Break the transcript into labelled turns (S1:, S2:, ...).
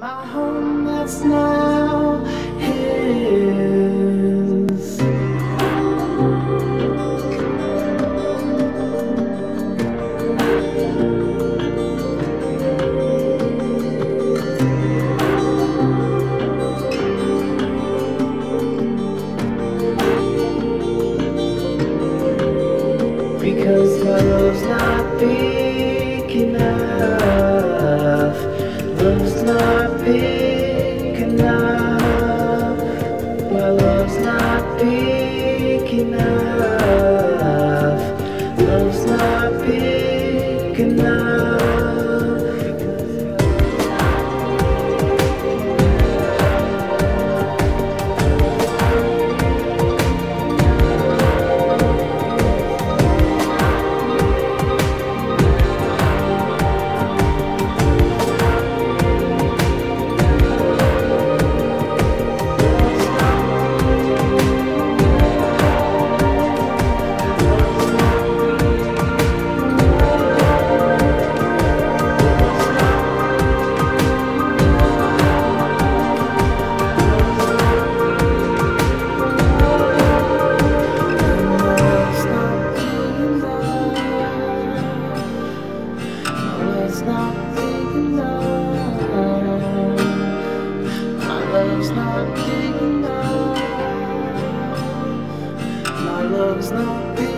S1: My home that's now his. Because my love's not big now love's not big enough. My love's not big enough. My love's not big enough.